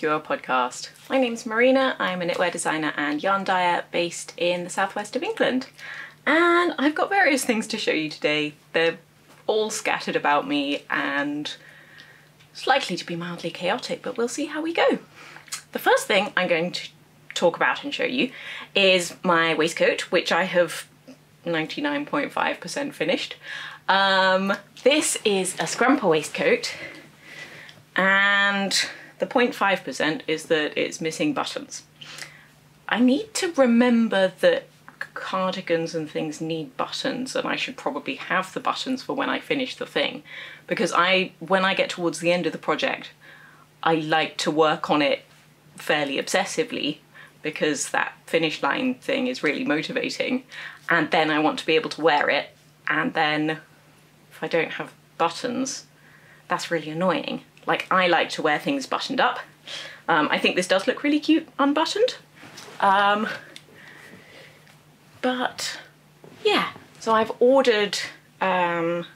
Skua podcast. My name's Marina, I'm a knitwear designer and yarn dyer based in the southwest of England. And I've got various things to show you today. They're all scattered about me and it's likely to be mildly chaotic, but we'll see how we go. The first thing I'm going to talk about and show you is my waistcoat, which I have 99.5% finished. Um, this is a scrumper waistcoat and the 0.5% is that it's missing buttons. I need to remember that cardigans and things need buttons and I should probably have the buttons for when I finish the thing because I when I get towards the end of the project I like to work on it fairly obsessively because that finish line thing is really motivating and then I want to be able to wear it and then if I don't have buttons that's really annoying. Like I like to wear things buttoned up. Um, I think this does look really cute unbuttoned. Um, but yeah, so I've ordered um,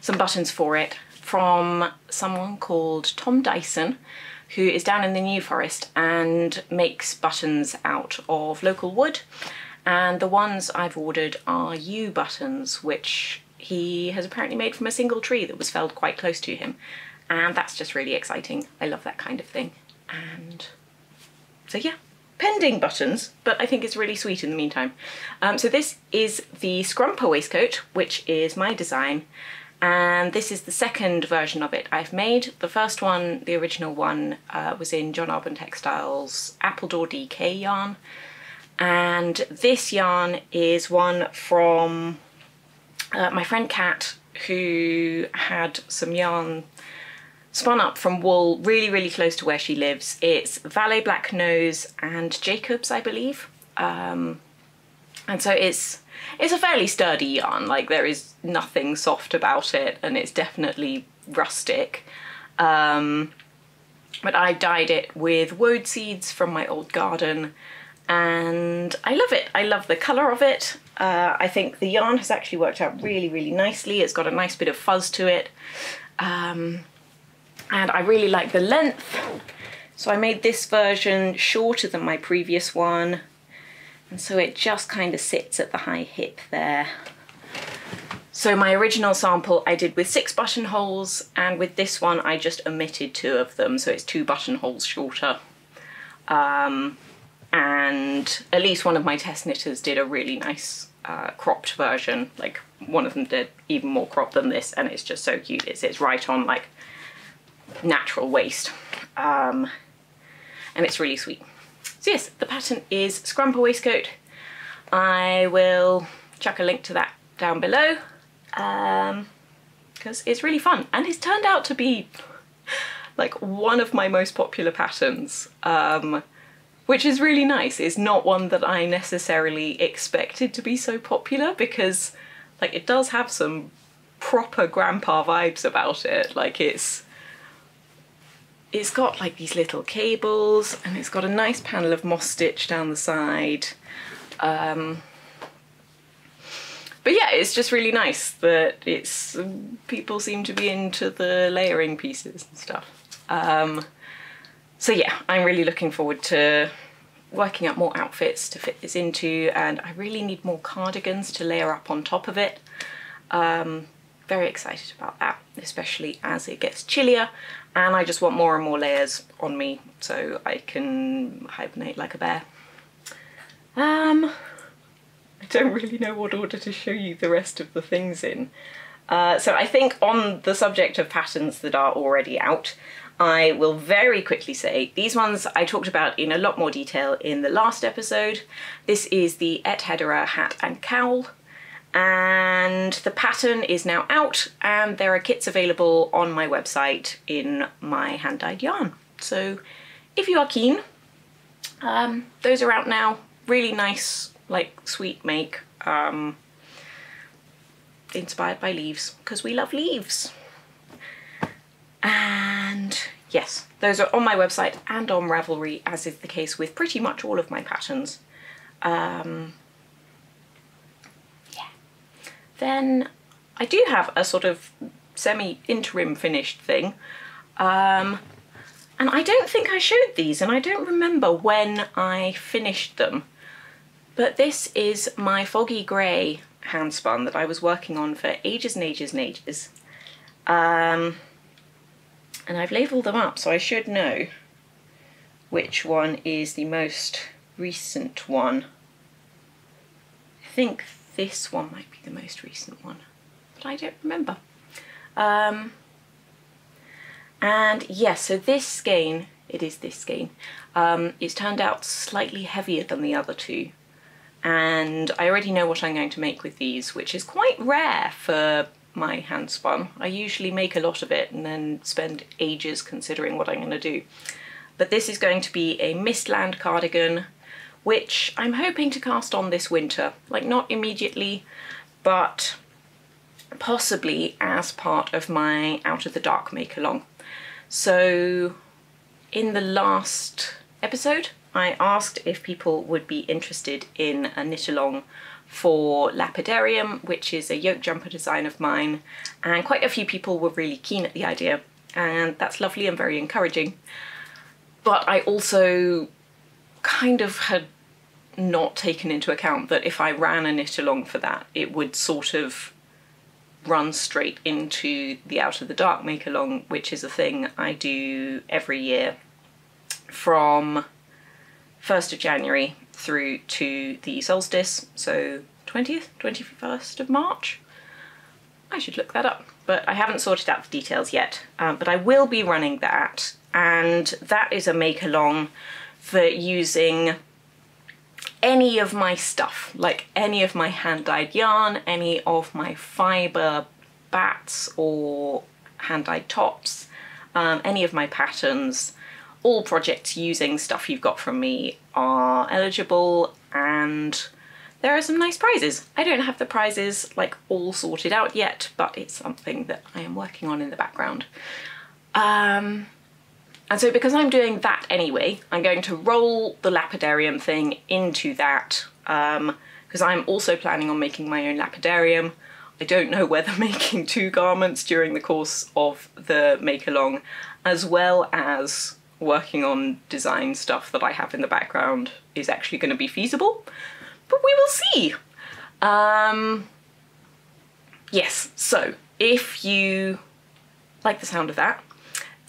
some buttons for it from someone called Tom Dyson who is down in the New Forest and makes buttons out of local wood. And the ones I've ordered are yew buttons, which he has apparently made from a single tree that was felled quite close to him. And that's just really exciting. I love that kind of thing. And so yeah, pending buttons, but I think it's really sweet in the meantime. Um, so this is the Scrumper waistcoat, which is my design, and this is the second version of it I've made. The first one, the original one, uh, was in John Arbon Textiles Appledore DK yarn, and this yarn is one from uh, my friend Kat, who had some yarn spun up from wool really, really close to where she lives. It's Valais Blacknose and Jacobs, I believe. Um, and so it's it's a fairly sturdy yarn, like there is nothing soft about it and it's definitely rustic. Um, but I dyed it with woad seeds from my old garden and I love it. I love the colour of it. Uh, I think the yarn has actually worked out really, really nicely. It's got a nice bit of fuzz to it. Um, and I really like the length. So I made this version shorter than my previous one. And so it just kind of sits at the high hip there. So my original sample I did with six buttonholes and with this one I just omitted two of them so it's two buttonholes shorter. Um, and at least one of my test knitters did a really nice uh, cropped version like one of them did even more crop than this and it's just so cute. It sits right on like natural waist. Um, and it's really sweet. So yes, the pattern is Scrumper Waistcoat. I will chuck a link to that down below because um, it's really fun and it's turned out to be like one of my most popular patterns um, which is really nice. It's not one that I necessarily expected to be so popular because like it does have some proper grandpa vibes about it. Like it's it's got like these little cables and it's got a nice panel of moss stitch down the side. Um, but yeah, it's just really nice that it's people seem to be into the layering pieces and stuff. Um, so yeah, I'm really looking forward to working up more outfits to fit this into and I really need more cardigans to layer up on top of it. Um, very excited about that, especially as it gets chillier and I just want more and more layers on me so I can hibernate like a bear. Um, I don't really know what order to show you the rest of the things in. Uh, so I think on the subject of patterns that are already out, I will very quickly say these ones I talked about in a lot more detail in the last episode. This is the Et Hedera hat and cowl and the pattern is now out and there are kits available on my website in my hand-dyed yarn. So if you are keen, um, those are out now. Really nice, like sweet make, um, inspired by leaves because we love leaves. And yes, those are on my website and on Ravelry as is the case with pretty much all of my patterns. Um, then I do have a sort of semi-interim finished thing. Um, And I don't think I showed these and I don't remember when I finished them. But this is my foggy grey handspun that I was working on for ages and ages and ages. Um, and I've labelled them up so I should know which one is the most recent one. I think this one might be the most recent one, but I don't remember. Um, and yes, yeah, so this skein, it is this skein, um, it's turned out slightly heavier than the other two. And I already know what I'm going to make with these, which is quite rare for my hand spun. I usually make a lot of it and then spend ages considering what I'm going to do. But this is going to be a Mistland cardigan, which I'm hoping to cast on this winter. Like not immediately, but possibly as part of my Out of the Dark make along. So in the last episode, I asked if people would be interested in a knit along for Lapidarium, which is a yoke jumper design of mine, and quite a few people were really keen at the idea, and that's lovely and very encouraging. But I also kind of had not taken into account that if I ran a knit along for that, it would sort of run straight into the Out of the Dark make along, which is a thing I do every year from 1st of January through to the solstice, so 20th, 21st of March. I should look that up, but I haven't sorted out the details yet. Um, but I will be running that, and that is a make along for using any of my stuff, like any of my hand-dyed yarn, any of my fibre bats or hand-dyed tops, um, any of my patterns, all projects using stuff you've got from me are eligible and there are some nice prizes. I don't have the prizes like all sorted out yet, but it's something that I am working on in the background. Um, and so because I'm doing that anyway, I'm going to roll the lapidarium thing into that because um, I'm also planning on making my own lapidarium. I don't know whether making two garments during the course of the make along as well as working on design stuff that I have in the background is actually going to be feasible, but we will see. Um, yes, so if you like the sound of that,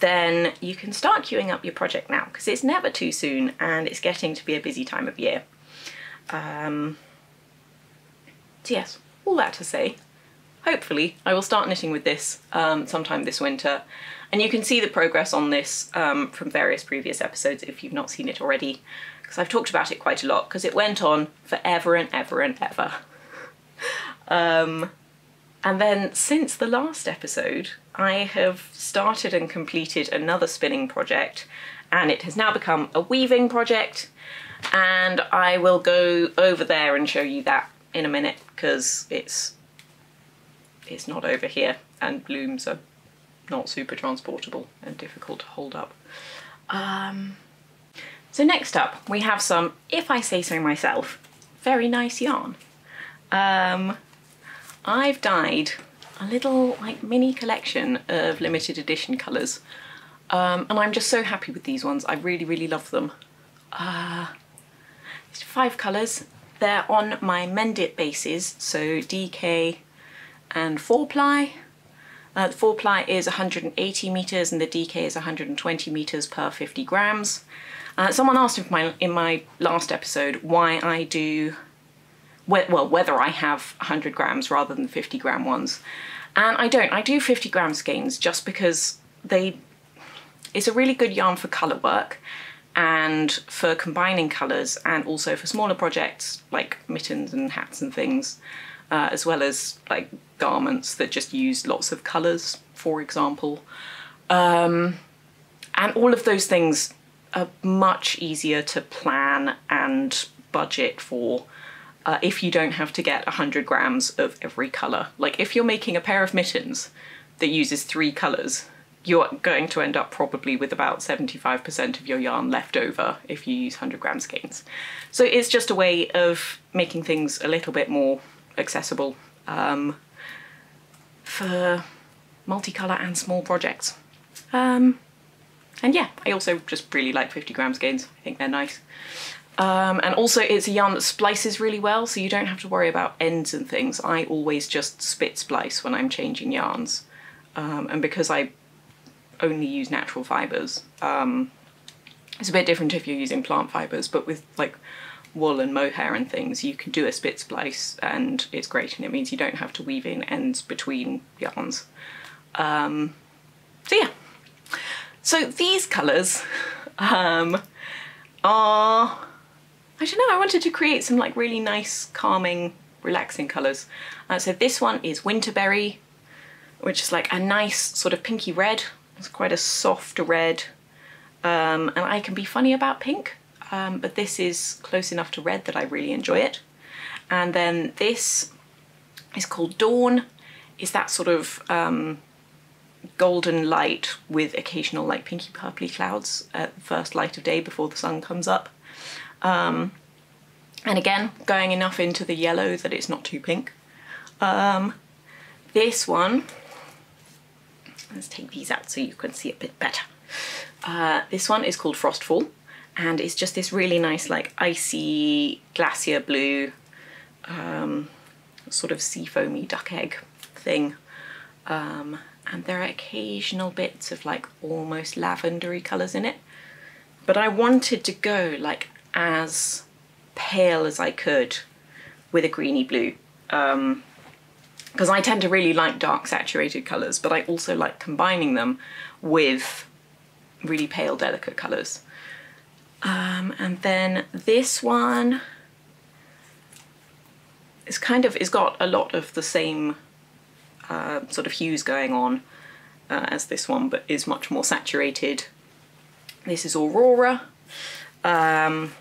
then you can start queuing up your project now because it's never too soon and it's getting to be a busy time of year. Um, so yes, all that to say, hopefully I will start knitting with this um, sometime this winter and you can see the progress on this um, from various previous episodes if you've not seen it already, because I've talked about it quite a lot, because it went on forever and ever and ever. um, and then since the last episode, I have started and completed another spinning project, and it has now become a weaving project, and I will go over there and show you that in a minute, because it's, it's not over here, and looms are not super transportable and difficult to hold up. Um, so next up we have some, if I say so myself, very nice yarn. Um, I've dyed a little like mini collection of limited edition colours um, and I'm just so happy with these ones. I really, really love them. Uh, five colours. They're on my Mendip bases, so DK and 4 ply uh, the 4 ply is 180 meters and the DK is 120 meters per 50 grams. Uh, someone asked in my, in my last episode why I do, well, whether I have 100 grams rather than 50 gram ones. And I don't, I do 50 gram skeins just because they, it's a really good yarn for colour work and for combining colours and also for smaller projects like mittens and hats and things uh, as well as like garments that just use lots of colours, for example. Um, and all of those things are much easier to plan and budget for uh, if you don't have to get 100 grams of every colour. Like if you're making a pair of mittens that uses three colours, you're going to end up probably with about 75% of your yarn left over if you use 100 gram skeins. So it's just a way of making things a little bit more accessible um, for multicolour and small projects. Um, and yeah, I also just really like 50 gram skeins. I think they're nice. Um, and also it's a yarn that splices really well, so you don't have to worry about ends and things. I always just spit splice when I'm changing yarns. Um, and because I only use natural fibres, um, it's a bit different if you're using plant fibres, but with like wool and mohair and things, you can do a spit splice and it's great and it means you don't have to weave in ends between yarns. Um, so yeah. So these colours um, are I don't know, I wanted to create some like really nice, calming, relaxing colours. Uh, so this one is Winterberry, which is like a nice sort of pinky red. It's quite a soft red. Um, and I can be funny about pink, um, but this is close enough to red that I really enjoy it. And then this is called Dawn. Is that sort of um, golden light with occasional like pinky purpley clouds at first light of day before the sun comes up. Um, and again, going enough into the yellow that it's not too pink. Um, this one, let's take these out so you can see a bit better. Uh, this one is called Frostfall and it's just this really nice like icy glacier blue um, sort of sea foamy duck egg thing. Um, and there are occasional bits of like almost lavendery colours in it. But I wanted to go like as pale as I could with a greeny blue. Um, because I tend to really like dark saturated colours, but I also like combining them with really pale delicate colours. Um, and then this one is kind of, it's got a lot of the same uh, sort of hues going on uh, as this one, but is much more saturated. This is Aurora. Um,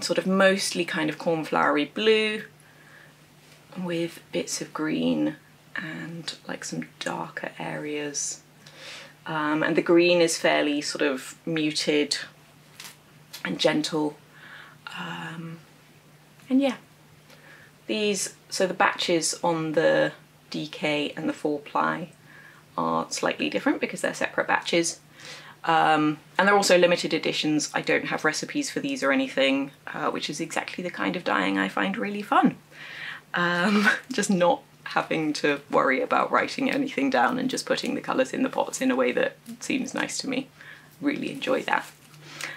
sort of mostly kind of cornflowery blue with bits of green and like some darker areas. Um, and the green is fairly sort of muted and gentle. Um, and yeah, these, so the batches on the DK and the 4 ply are slightly different because they're separate batches. Um, and they're also limited editions. I don't have recipes for these or anything, uh, which is exactly the kind of dyeing I find really fun. Um, just not having to worry about writing anything down and just putting the colours in the pots in a way that seems nice to me. Really enjoy that.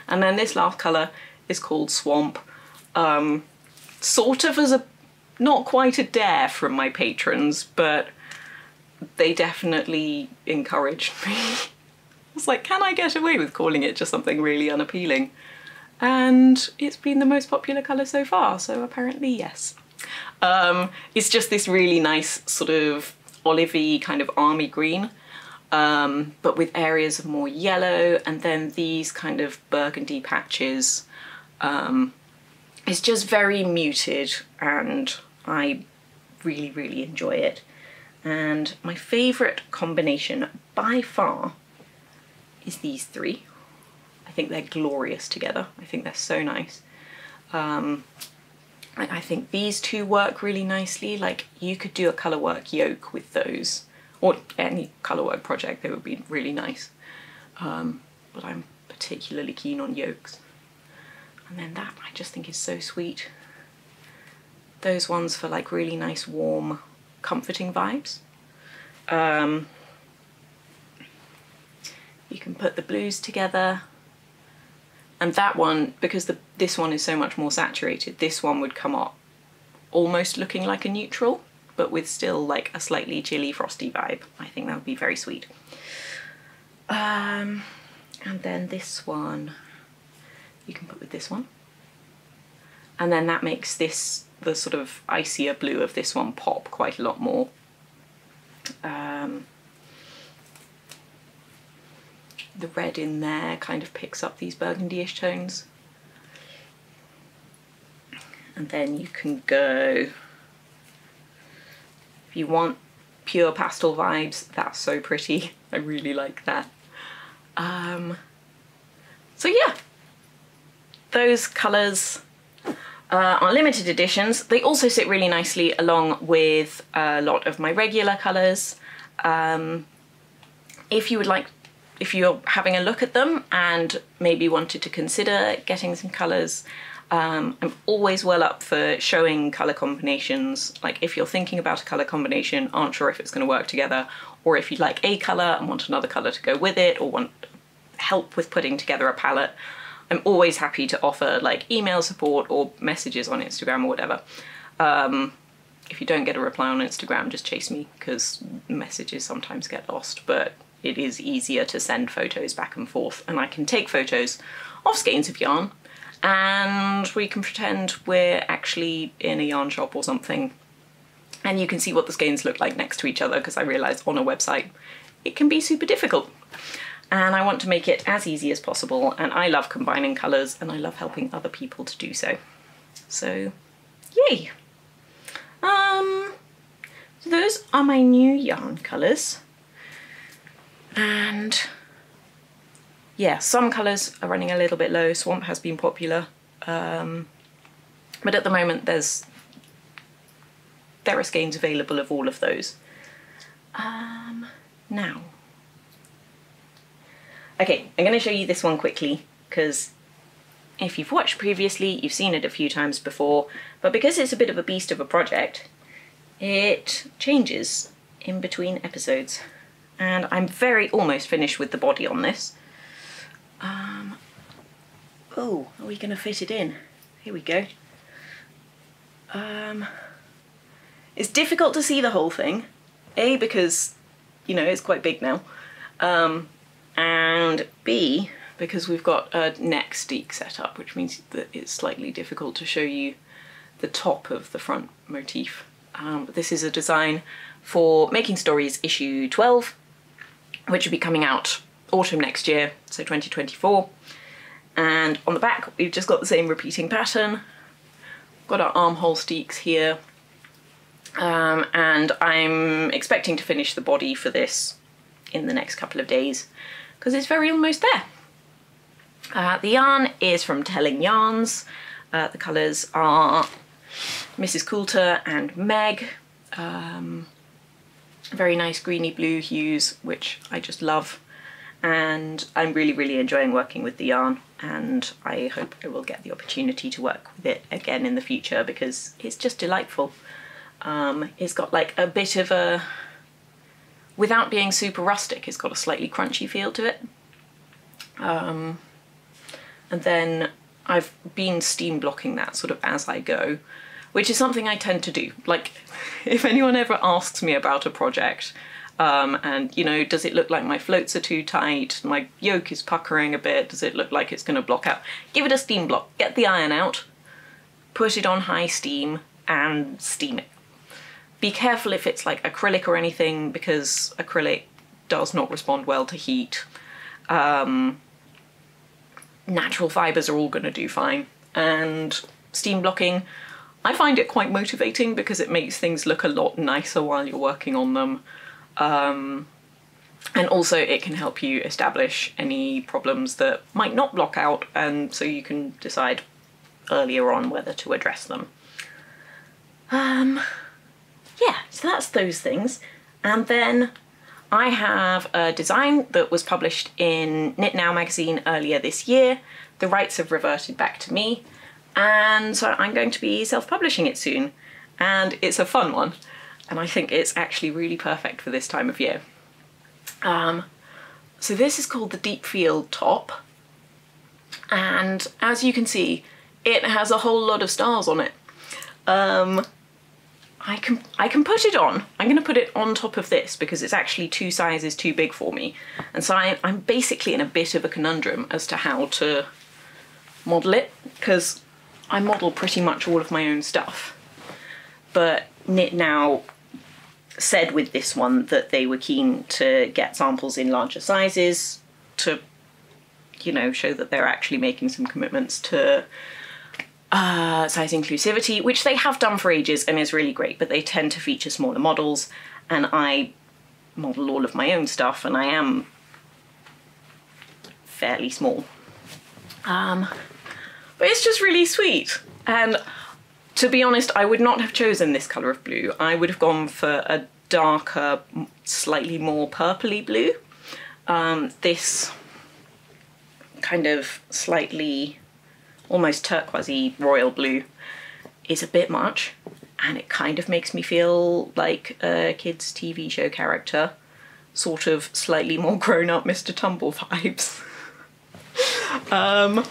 And then this last colour is called Swamp. Um, sort of as a, not quite a dare from my patrons, but they definitely encouraged me was like, can I get away with calling it just something really unappealing? And it's been the most popular colour so far, so apparently yes. Um, it's just this really nice sort of olivey kind of army green, um, but with areas of more yellow and then these kind of burgundy patches. Um, it's just very muted and I really, really enjoy it. And my favourite combination by far is these three. I think they're glorious together. I think they're so nice. Um, I, I think these two work really nicely. Like you could do a colour work yoke with those or any colour work project, they would be really nice. Um, but I'm particularly keen on yokes. And then that I just think is so sweet. Those ones for like really nice, warm, comforting vibes. Um, you can put the blues together. And that one, because the, this one is so much more saturated, this one would come up almost looking like a neutral, but with still like a slightly chilly, frosty vibe. I think that would be very sweet. Um, and then this one, you can put with this one. And then that makes this, the sort of icier blue of this one pop quite a lot more. Um, the red in there kind of picks up these burgundy-ish tones. And then you can go, if you want pure pastel vibes, that's so pretty. I really like that. Um, so yeah, those colours uh, are limited editions. They also sit really nicely along with a lot of my regular colours. Um, if you would like if you're having a look at them and maybe wanted to consider getting some colours, um, I'm always well up for showing colour combinations. Like if you're thinking about a colour combination, aren't sure if it's going to work together, or if you like a colour and want another colour to go with it, or want help with putting together a palette, I'm always happy to offer like email support or messages on Instagram or whatever. Um, if you don't get a reply on Instagram, just chase me because messages sometimes get lost, but it is easier to send photos back and forth and I can take photos of skeins of yarn and we can pretend we're actually in a yarn shop or something and you can see what the skeins look like next to each other because I realise on a website it can be super difficult and I want to make it as easy as possible and I love combining colours and I love helping other people to do so. So yay! Um, those are my new yarn colours and yeah, some colours are running a little bit low. Swamp has been popular, um, but at the moment there's there are skeins available of all of those. Um, now, okay, I'm going to show you this one quickly because if you've watched previously, you've seen it a few times before, but because it's a bit of a beast of a project, it changes in between episodes and I'm very almost finished with the body on this. Um, oh, are we going to fit it in? Here we go. Um, it's difficult to see the whole thing, A, because, you know, it's quite big now, um, and B, because we've got a neck steek set up, which means that it's slightly difficult to show you the top of the front motif. Um, this is a design for Making Stories issue 12, which will be coming out autumn next year, so 2024. And on the back, we've just got the same repeating pattern. Got our armhole steeks here. Um, and I'm expecting to finish the body for this in the next couple of days because it's very almost there. Uh, the yarn is from Telling Yarns. Uh, the colours are Mrs. Coulter and Meg. Um, very nice greeny blue hues, which I just love. And I'm really, really enjoying working with the yarn and I hope I will get the opportunity to work with it again in the future because it's just delightful. Um, it's got like a bit of a, without being super rustic, it's got a slightly crunchy feel to it. Um, and then I've been steam blocking that sort of as I go which is something I tend to do. Like, if anyone ever asks me about a project, um, and you know, does it look like my floats are too tight? My yoke is puckering a bit. Does it look like it's going to block out? Give it a steam block. Get the iron out, put it on high steam, and steam it. Be careful if it's like acrylic or anything because acrylic does not respond well to heat. Um, natural fibres are all going to do fine. And steam blocking, I find it quite motivating because it makes things look a lot nicer while you're working on them. Um, and also it can help you establish any problems that might not block out and so you can decide earlier on whether to address them. Um, yeah, so that's those things. And then I have a design that was published in Knit Now magazine earlier this year. The rights have reverted back to me and so I'm going to be self-publishing it soon and it's a fun one and I think it's actually really perfect for this time of year. Um, so this is called the Deep Field Top and as you can see it has a whole lot of stars on it. Um, I can I can put it on. I'm going to put it on top of this because it's actually two sizes too big for me. And so I, I'm basically in a bit of a conundrum as to how to model it because I model pretty much all of my own stuff. But Knit Now said with this one that they were keen to get samples in larger sizes to, you know, show that they're actually making some commitments to uh, size inclusivity, which they have done for ages and is really great, but they tend to feature smaller models. And I model all of my own stuff and I am fairly small. Um, but it's just really sweet. And to be honest, I would not have chosen this colour of blue. I would have gone for a darker, slightly more purpley blue. Um, this kind of slightly almost turquoisey royal blue is a bit much and it kind of makes me feel like a kids TV show character sort of slightly more grown up Mr. Tumble vibes. um,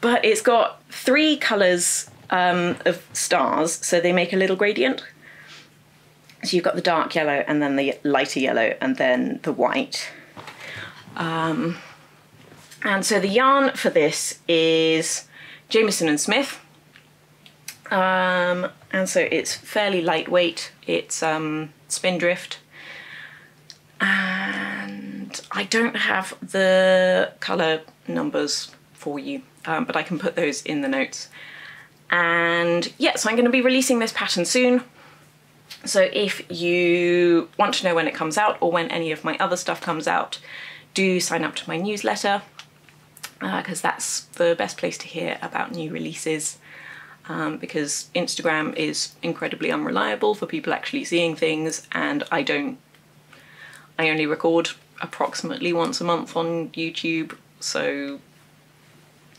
but it's got three colours um, of stars, so they make a little gradient. So you've got the dark yellow and then the lighter yellow and then the white. Um, and so the yarn for this is Jamieson and Smith. Um, and so it's fairly lightweight. It's um, Spindrift. And I don't have the colour numbers for you, um, but I can put those in the notes. And yeah, so I'm going to be releasing this pattern soon. So if you want to know when it comes out or when any of my other stuff comes out, do sign up to my newsletter because uh, that's the best place to hear about new releases um, because Instagram is incredibly unreliable for people actually seeing things and I don't, I only record approximately once a month on YouTube so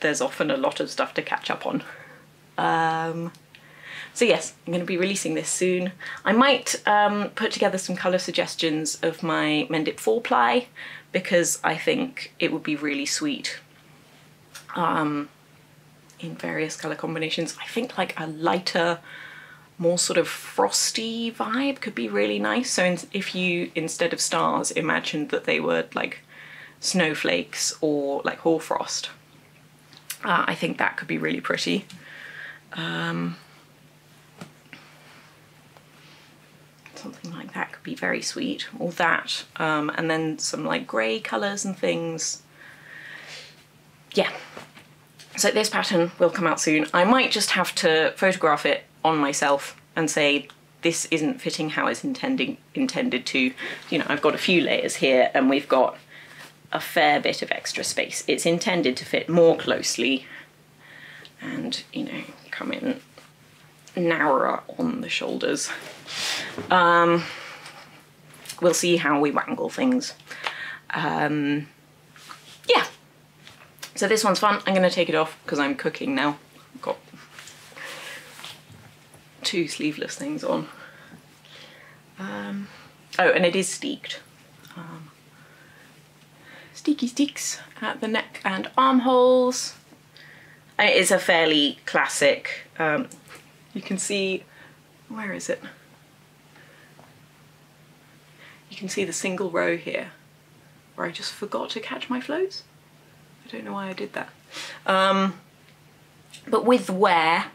there's often a lot of stuff to catch up on. Um, so yes, I'm going to be releasing this soon. I might um, put together some colour suggestions of my Mendip 4 ply because I think it would be really sweet um, in various colour combinations. I think like a lighter, more sort of frosty vibe could be really nice. So if you, instead of stars, imagined that they were like snowflakes or like hoarfrost, uh, I think that could be really pretty. Um, something like that could be very sweet, or that, um, and then some like grey colours and things. Yeah, so this pattern will come out soon. I might just have to photograph it on myself and say this isn't fitting how it's intending intended to. You know, I've got a few layers here and we've got a fair bit of extra space. It's intended to fit more closely and, you know, come in narrower on the shoulders. Um, we'll see how we wangle things. Um, yeah, so this one's fun. I'm gonna take it off because I'm cooking now. I've got two sleeveless things on. Um, oh, and it is steeked. Um, steaky steaks at the neck and armholes. It is a fairly classic, um, you can see, where is it? You can see the single row here where I just forgot to catch my floats. I don't know why I did that. Um, but with wear,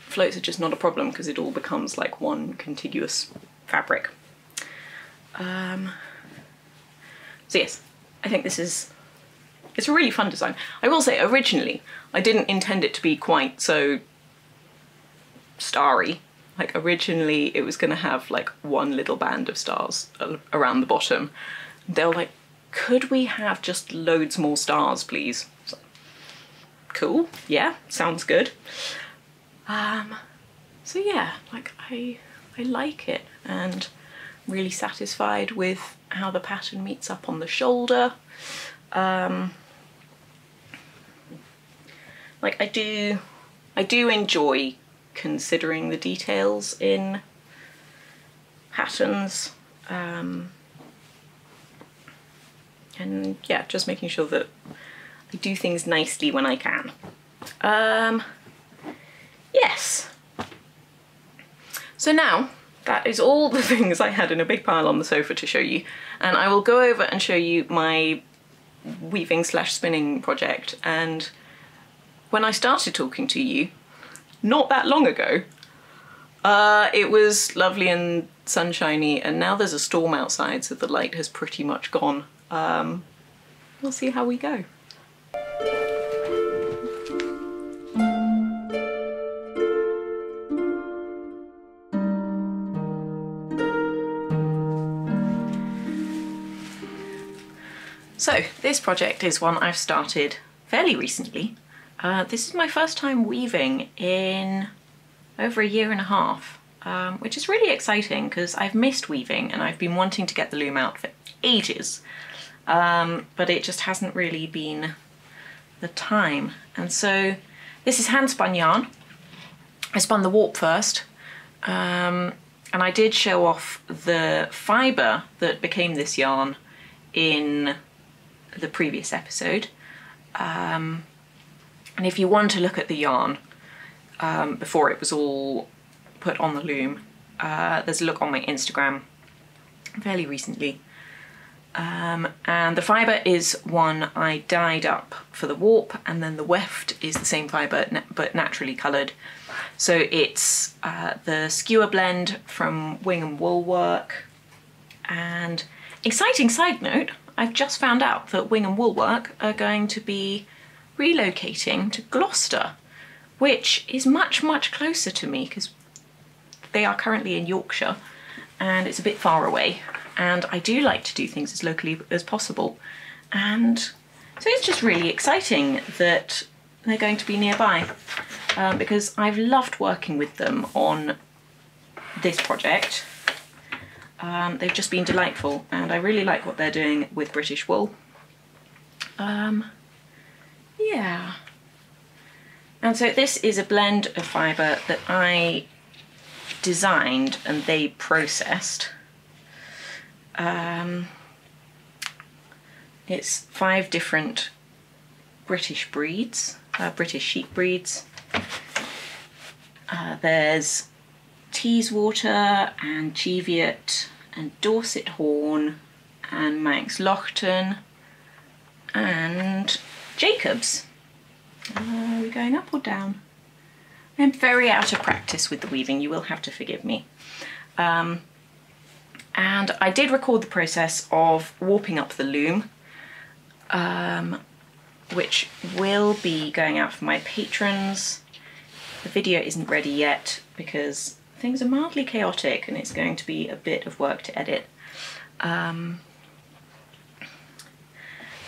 floats are just not a problem because it all becomes like one contiguous fabric. Um, so yes, I think this is, it's a really fun design. I will say originally, I didn't intend it to be quite so starry. Like originally it was gonna have like one little band of stars around the bottom. They were like, could we have just loads more stars, please? So, cool, yeah, sounds good. Um, so yeah, like I, I like it and really satisfied with how the pattern meets up on the shoulder. Um, like I do, I do enjoy considering the details in patterns. Um, and yeah, just making sure that I do things nicely when I can. Um, yes. So now, that is all the things I had in a big pile on the sofa to show you. And I will go over and show you my weaving slash spinning project. And when I started talking to you, not that long ago, uh, it was lovely and sunshiny and now there's a storm outside so the light has pretty much gone um, we'll see how we go. So this project is one I've started fairly recently. Uh, this is my first time weaving in over a year and a half, um, which is really exciting because I've missed weaving and I've been wanting to get the loom out for ages, um, but it just hasn't really been the time. And so this is hand spun yarn. I spun the warp first, um, and I did show off the fibre that became this yarn in the previous episode. Um, and if you want to look at the yarn um, before it was all put on the loom, uh, there's a look on my Instagram fairly recently. Um, and the fibre is one I dyed up for the warp, and then the weft is the same fibre but naturally coloured. So it's uh, the Skua blend from Wing and Wool Work. And exciting side note, I've just found out that Wing and Woolwork are going to be relocating to Gloucester, which is much, much closer to me because they are currently in Yorkshire and it's a bit far away. And I do like to do things as locally as possible. And so it's just really exciting that they're going to be nearby um, because I've loved working with them on this project. Um, they've just been delightful and I really like what they're doing with British wool. Um, yeah. And so this is a blend of fibre that I designed and they processed. Um, it's five different British breeds, uh, British sheep breeds. Uh, there's Teeswater and Cheviot and Dorset Horn and Manx Loaghtan and Jacobs. Are we going up or down? I'm very out of practice with the weaving, you will have to forgive me. Um, and I did record the process of warping up the loom, um, which will be going out for my patrons. The video isn't ready yet because things are mildly chaotic and it's going to be a bit of work to edit. Um,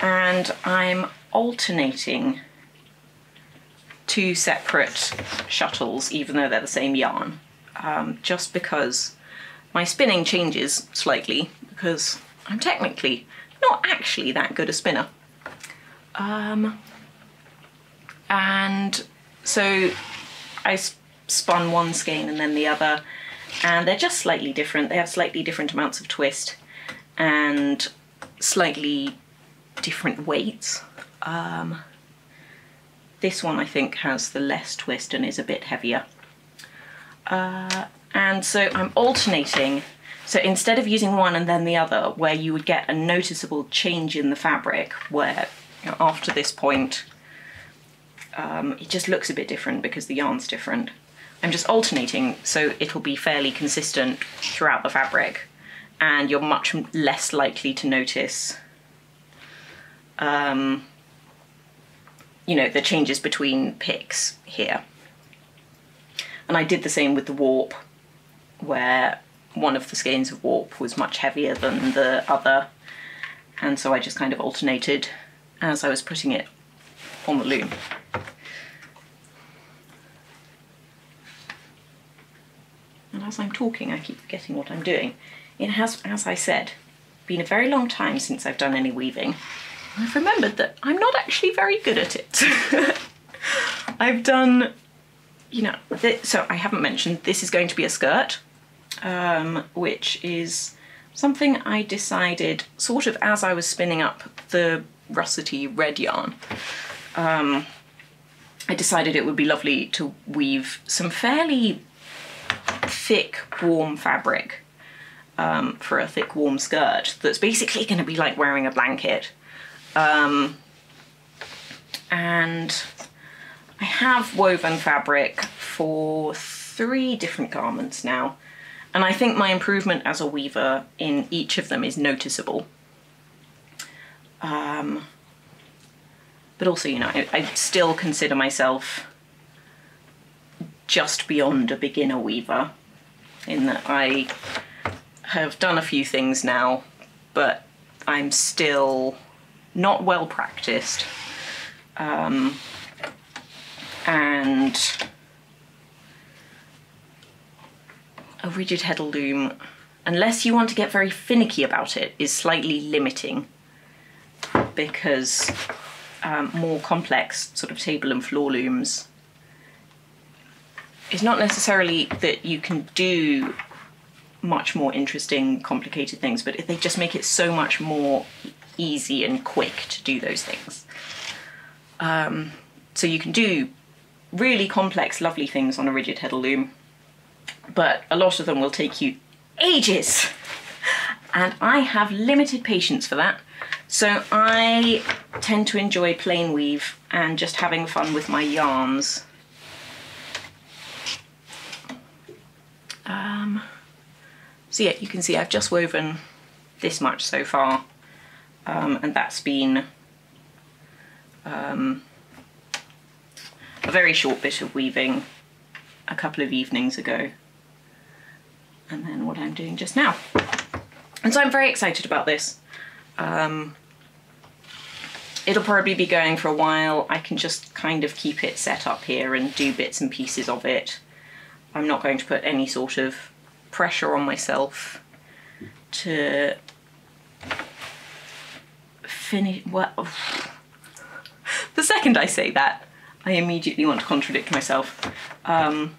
and I'm alternating two separate shuttles even though they're the same yarn um, just because my spinning changes slightly because I'm technically not actually that good a spinner. Um, and so I spun one skein and then the other and they're just slightly different. They have slightly different amounts of twist and slightly different weights. Um, this one I think has the less twist and is a bit heavier. Uh, and so I'm alternating. So instead of using one and then the other, where you would get a noticeable change in the fabric, where you know, after this point, um, it just looks a bit different because the yarn's different. I'm just alternating so it'll be fairly consistent throughout the fabric and you're much less likely to notice um, you know, the changes between picks here. And I did the same with the warp, where one of the skeins of warp was much heavier than the other. And so I just kind of alternated as I was putting it on the loom. And as I'm talking, I keep forgetting what I'm doing. It has, as I said, been a very long time since I've done any weaving. I've remembered that I'm not actually very good at it. I've done, you know, so I haven't mentioned this is going to be a skirt, um, which is something I decided sort of as I was spinning up the russety red yarn. Um, I decided it would be lovely to weave some fairly thick, warm fabric um, for a thick, warm skirt that's basically going to be like wearing a blanket. Um, and I have woven fabric for three different garments now. And I think my improvement as a weaver in each of them is noticeable. Um, but also, you know, I, I still consider myself just beyond a beginner weaver in that I have done a few things now, but I'm still not well practiced. Um, and a rigid heddle loom unless you want to get very finicky about it, is slightly limiting because um, more complex sort of table and floor looms it's not necessarily that you can do much more interesting, complicated things, but they just make it so much more easy and quick to do those things. Um, so you can do really complex, lovely things on a rigid heddle loom, but a lot of them will take you ages. And I have limited patience for that. So I tend to enjoy plain weave and just having fun with my yarns. Um, so yeah, you can see I've just woven this much so far, um, and that's been um, a very short bit of weaving a couple of evenings ago, and then what I'm doing just now. And so I'm very excited about this. Um, it'll probably be going for a while. I can just kind of keep it set up here and do bits and pieces of it. I'm not going to put any sort of pressure on myself to finish. Well, the second I say that, I immediately want to contradict myself. Um,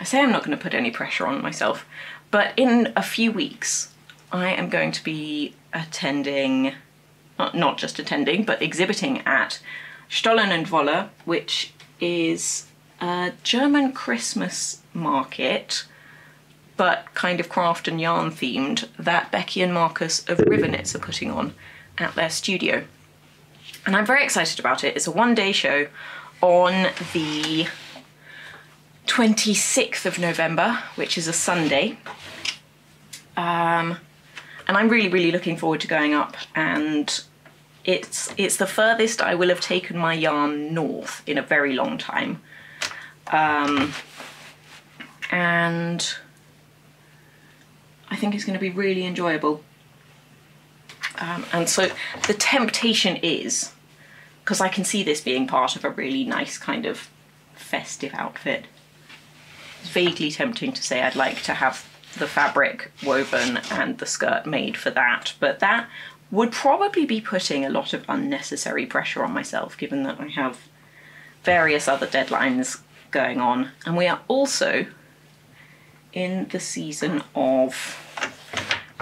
I say I'm not going to put any pressure on myself, but in a few weeks, I am going to be attending, not just attending, but exhibiting at Stollen and Wolle, which is a German Christmas market, but kind of craft and yarn themed, that Becky and Marcus of Riverknits are putting on at their studio. And I'm very excited about it. It's a one day show on the 26th of November, which is a Sunday. Um, and I'm really, really looking forward to going up and it's it's the furthest I will have taken my yarn north in a very long time. Um, and I think it's going to be really enjoyable. Um, and so the temptation is, because I can see this being part of a really nice kind of festive outfit, it's vaguely tempting to say I'd like to have the fabric woven and the skirt made for that, but that would probably be putting a lot of unnecessary pressure on myself given that I have various other deadlines going on. And we are also in the season of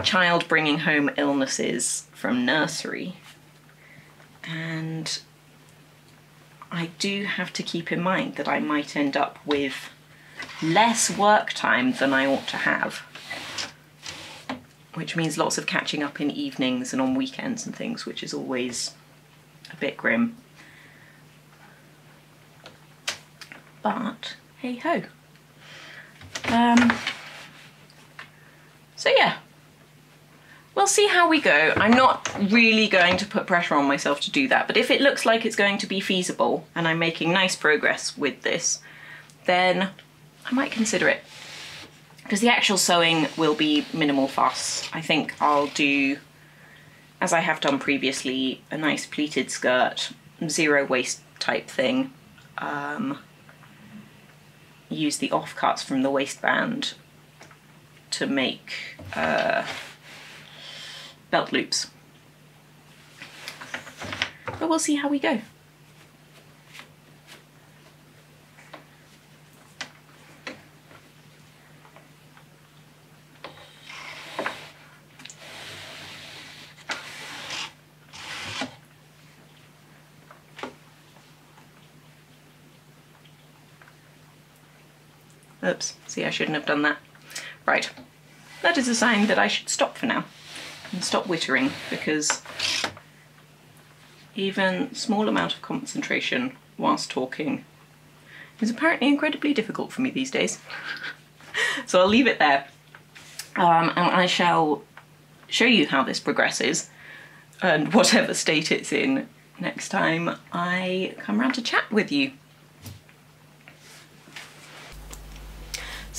child bringing home illnesses from nursery. And I do have to keep in mind that I might end up with less work time than I ought to have. Which means lots of catching up in evenings and on weekends and things, which is always a bit grim. But hey ho. Um, so yeah, we'll see how we go. I'm not really going to put pressure on myself to do that, but if it looks like it's going to be feasible and I'm making nice progress with this, then I might consider it. Because the actual sewing will be minimal fuss. I think I'll do, as I have done previously, a nice pleated skirt, zero waist type thing. Um, use the offcuts from the waistband to make uh, belt loops. But we'll see how we go. Oops, see I shouldn't have done that. Right, that is a sign that I should stop for now and stop wittering because even small amount of concentration whilst talking is apparently incredibly difficult for me these days. so I'll leave it there um, and I shall show you how this progresses and whatever state it's in next time I come round to chat with you.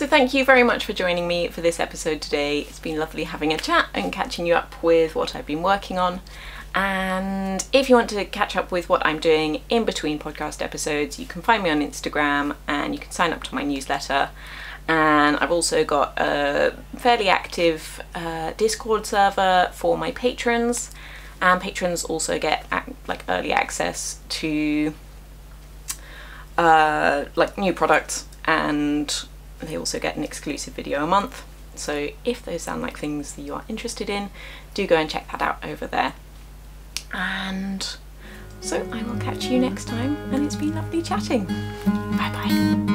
So thank you very much for joining me for this episode today. It's been lovely having a chat and catching you up with what I've been working on. And if you want to catch up with what I'm doing in between podcast episodes, you can find me on Instagram and you can sign up to my newsletter. and I've also got a fairly active uh, Discord server for my patrons and patrons also get like early access to uh, like new products and they also get an exclusive video a month. So if those sound like things that you are interested in do go and check that out over there. And so I will catch you next time and it's been lovely chatting. Bye bye